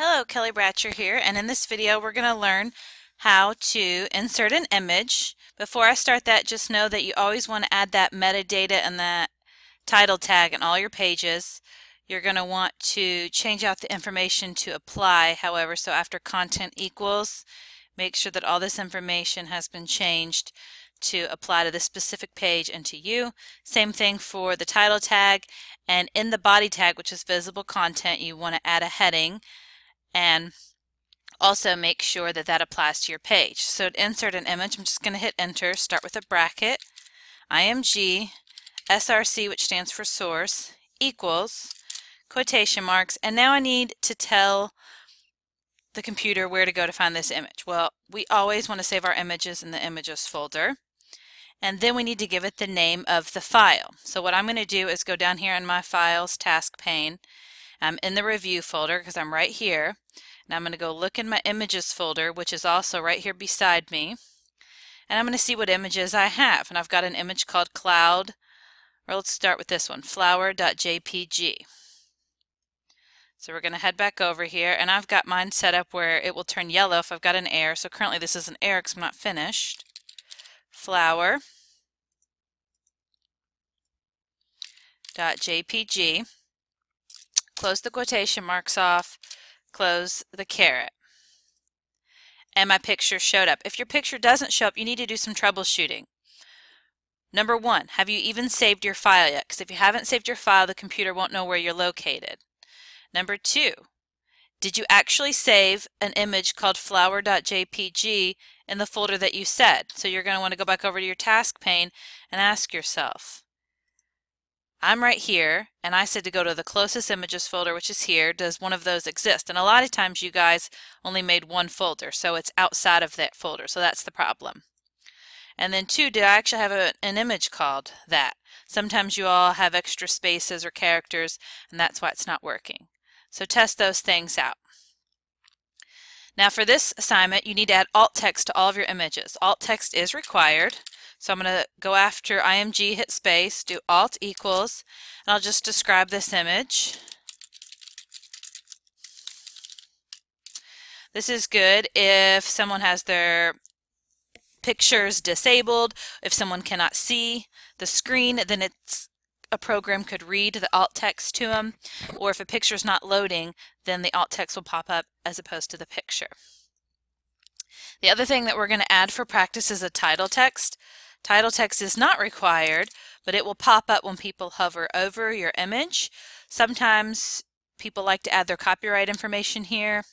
Hello, Kelly Bratcher here, and in this video we're going to learn how to insert an image. Before I start that, just know that you always want to add that metadata and that title tag in all your pages. You're going to want to change out the information to apply, however, so after content equals, make sure that all this information has been changed to apply to this specific page and to you. Same thing for the title tag, and in the body tag, which is visible content, you want to add a heading and also make sure that that applies to your page. So to insert an image, I'm just going to hit enter, start with a bracket, img, src, which stands for source, equals, quotation marks, and now I need to tell the computer where to go to find this image. Well, we always want to save our images in the images folder. And then we need to give it the name of the file. So what I'm going to do is go down here in my files task pane I'm in the review folder because I'm right here. And I'm going to go look in my images folder, which is also right here beside me. And I'm going to see what images I have. And I've got an image called cloud, or let's start with this one, flower.jpg. So we're going to head back over here, and I've got mine set up where it will turn yellow if I've got an error. So currently this is an error because I'm not finished. Flower.jpg close the quotation marks off, close the caret. And my picture showed up. If your picture doesn't show up, you need to do some troubleshooting. Number one, have you even saved your file yet? Because if you haven't saved your file, the computer won't know where you're located. Number two, did you actually save an image called flower.jpg in the folder that you said? So you're going to want to go back over to your task pane and ask yourself, I'm right here, and I said to go to the closest images folder, which is here. Does one of those exist? And a lot of times you guys only made one folder, so it's outside of that folder, so that's the problem. And then two, did I actually have a, an image called that? Sometimes you all have extra spaces or characters, and that's why it's not working. So test those things out. Now for this assignment, you need to add alt text to all of your images. Alt text is required. So I'm going to go after IMG, hit space, do Alt equals, and I'll just describe this image. This is good if someone has their pictures disabled, if someone cannot see the screen, then it's a program could read the alt text to them, or if a picture is not loading, then the alt text will pop up as opposed to the picture. The other thing that we're going to add for practice is a title text. Title text is not required, but it will pop up when people hover over your image. Sometimes people like to add their copyright information here.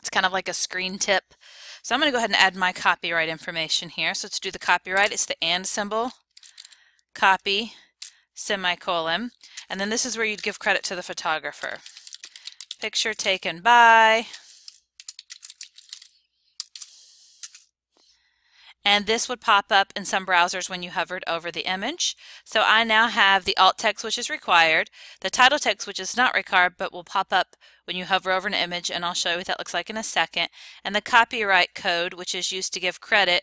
It's kind of like a screen tip. So I'm going to go ahead and add my copyright information here. So let's do the copyright. It's the and symbol, copy, semicolon. And then this is where you'd give credit to the photographer. Picture taken by and this would pop up in some browsers when you hovered over the image. So I now have the alt text which is required, the title text which is not required but will pop up when you hover over an image and I'll show you what that looks like in a second, and the copyright code which is used to give credit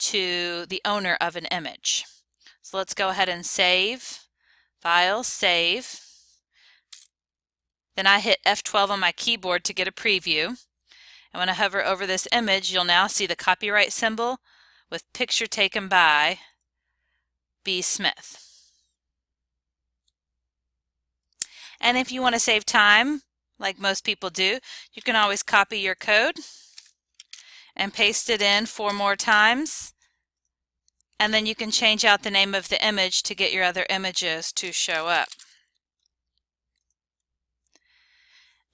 to the owner of an image. So let's go ahead and save, file, save. Then I hit F12 on my keyboard to get a preview. And when I hover over this image, you'll now see the copyright symbol, with picture taken by B. Smith. And if you want to save time, like most people do, you can always copy your code and paste it in four more times. And then you can change out the name of the image to get your other images to show up.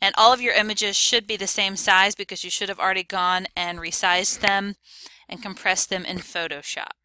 And all of your images should be the same size because you should have already gone and resized them and compress them in Photoshop.